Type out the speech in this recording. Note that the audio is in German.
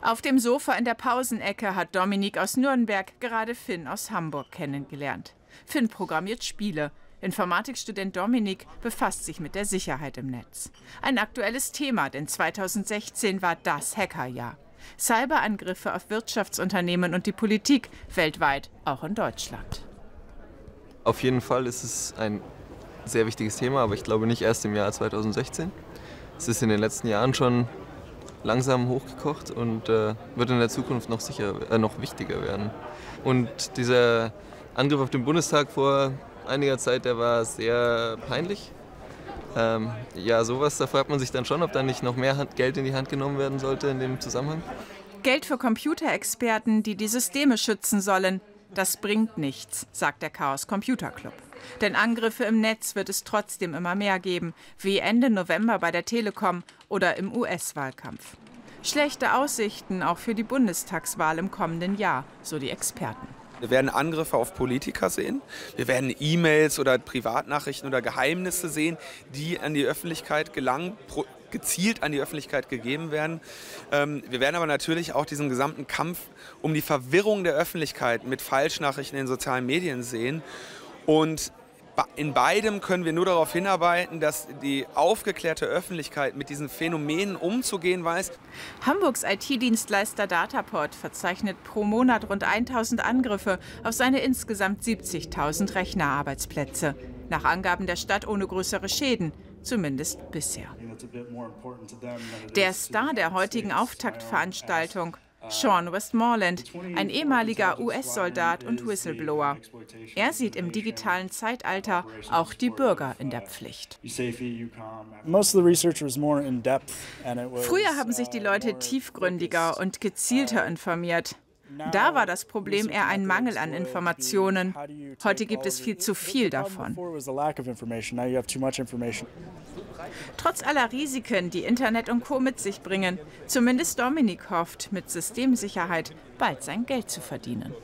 Auf dem Sofa in der Pausenecke hat Dominik aus Nürnberg gerade Finn aus Hamburg kennengelernt. Finn programmiert Spiele. Informatikstudent Dominik befasst sich mit der Sicherheit im Netz. Ein aktuelles Thema, denn 2016 war das Hackerjahr. Cyberangriffe auf Wirtschaftsunternehmen und die Politik weltweit, auch in Deutschland. Auf jeden Fall ist es ein sehr wichtiges Thema, aber ich glaube nicht erst im Jahr 2016. Es ist in den letzten Jahren schon langsam hochgekocht und äh, wird in der Zukunft noch, sicher, äh, noch wichtiger werden. Und dieser Angriff auf den Bundestag vor einiger Zeit, der war sehr peinlich. Ähm, ja, sowas, da fragt man sich dann schon, ob da nicht noch mehr Geld in die Hand genommen werden sollte in dem Zusammenhang. Geld für Computerexperten, die die Systeme schützen sollen, das bringt nichts, sagt der Chaos Computer Club. Denn Angriffe im Netz wird es trotzdem immer mehr geben, wie Ende November bei der Telekom oder im US-Wahlkampf. Schlechte Aussichten auch für die Bundestagswahl im kommenden Jahr, so die Experten. Wir werden Angriffe auf Politiker sehen. Wir werden E-Mails oder Privatnachrichten oder Geheimnisse sehen, die an die Öffentlichkeit gelangen, gezielt an die Öffentlichkeit gegeben werden. Ähm, wir werden aber natürlich auch diesen gesamten Kampf um die Verwirrung der Öffentlichkeit mit Falschnachrichten in den sozialen Medien sehen. Und in beidem können wir nur darauf hinarbeiten, dass die aufgeklärte Öffentlichkeit mit diesen Phänomenen umzugehen weiß. Hamburgs IT-Dienstleister Dataport verzeichnet pro Monat rund 1000 Angriffe auf seine insgesamt 70.000 Rechnerarbeitsplätze. Nach Angaben der Stadt ohne größere Schäden, zumindest bisher. Der Star der heutigen Auftaktveranstaltung, Sean Westmoreland, ein ehemaliger US-Soldat und Whistleblower. Er sieht im digitalen Zeitalter auch die Bürger in der Pflicht. Früher haben sich die Leute tiefgründiger und gezielter informiert. Da war das Problem eher ein Mangel an Informationen. Heute gibt es viel zu viel davon. Trotz aller Risiken, die Internet und Co. mit sich bringen, zumindest Dominik hofft, mit Systemsicherheit bald sein Geld zu verdienen.